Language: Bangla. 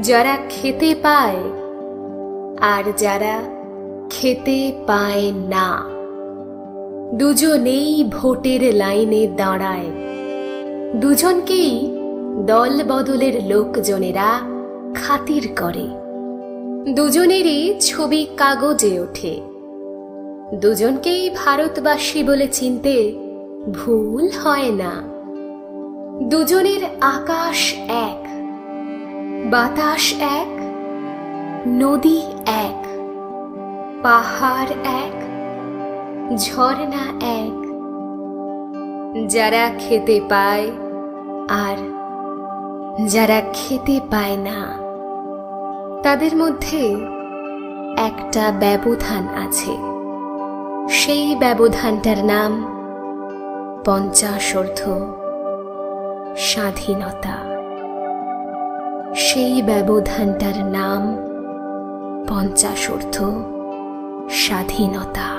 যারা খেতে পায় আর যারা খেতে পায় না। দুজনেই ভোটের লাইনে দাঁড়ায়। দুজনকেই দল বদলের লোকজনেরা খাতির করে। দুজনেরই ছবি কাগজে ওঠে। দুজনকেই ভারতবাসী বলে চিনতে ভুল হয় না। দুজনের আকাশ এক। বাতাস এক, নদী এক, পাহাড় এক, ঝর্ণা এক। যারা খেতে পায় আর যারা খেতে পায় না, তাদের মধ্যে একটা ব্যবধান আছে। সেই ব্যবধানটার নাম পঞ্চাশর্ধ স্বাধীনতা। সেই ব্যবধানটার নাম পঞ্চাশর্ধ স্বাধীনতা।